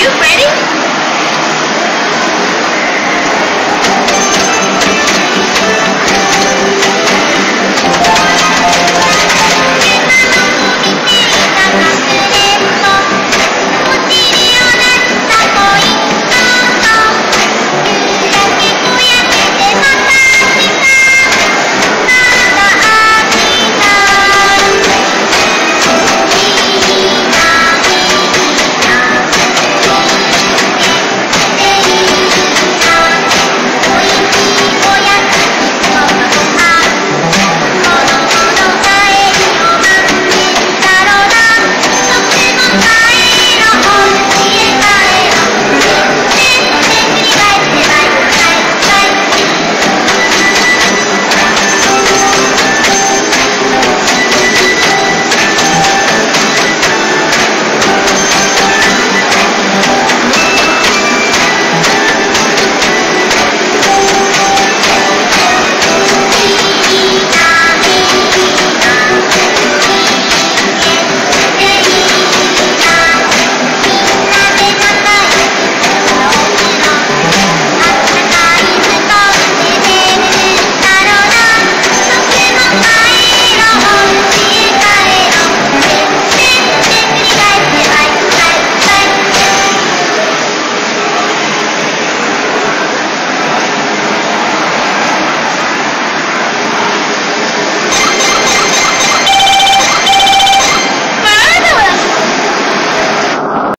you ready?